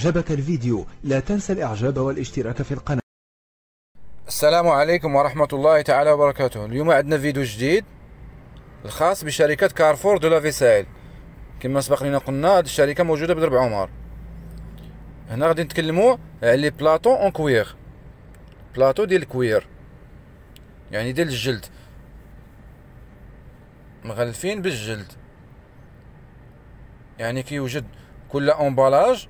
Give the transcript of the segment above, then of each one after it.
أعجبك الفيديو. لا تنسى الإعجاب والاشتراك في القناة. السلام عليكم ورحمة الله تعالى وبركاته. اليوم عندنا فيديو جديد الخاص بشركة Carrefour de la Vaisselle كما سبق لنا قلنا هذه الشركة موجودة بدرب عمر. هنا غادي نتكلموا على plateau en cuir. plateau ديال ال cuir يعني ديال الجلد. مغلفين بالجلد. يعني كيوجد كل أمبالاج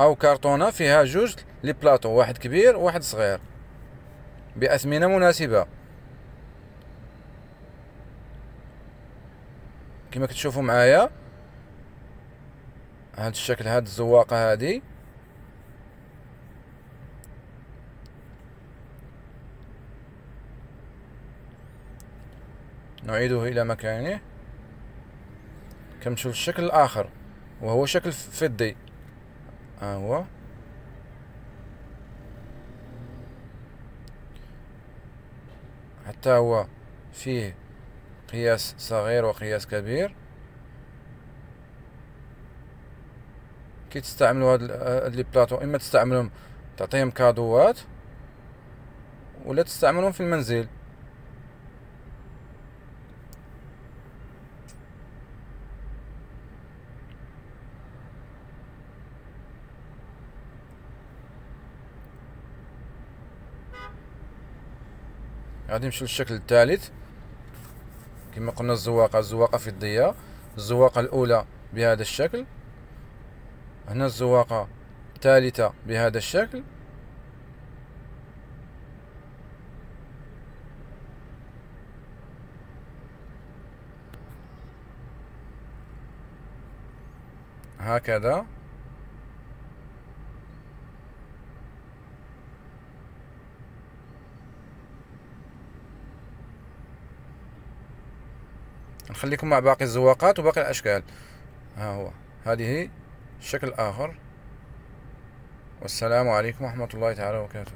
أو كرتونه فيها جوج لي بلاطو واحد كبير وواحد صغير بأثمنة مناسبة. كما كتشوفوا معايا هذا الشكل هذه الزواقة هذه نعيده إلى مكانه. كنمشيو للشكل الآخر وهو شكل فضي. ها هو حتى هو فيه قياس صغير وقياس كبير. كي تستعملوا هاد لي بلاطو إما تستعملهم تعطيهم كادوات ولا تستعملهم في المنزل. غادي نمشيو للشكل الثالث. كما قلنا الزواقه الزواقه فضيه الزواقة الأولى بهذا الشكل. هنا الزواقة الثالثة بهذا الشكل. هكذا. نخليكم مع باقي الزواقات وباقي الأشكال. ها هو. هذه الشكل الآخر والسلام عليكم ورحمة الله تعالى وبركاته.